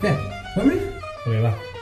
Bien, OK 吧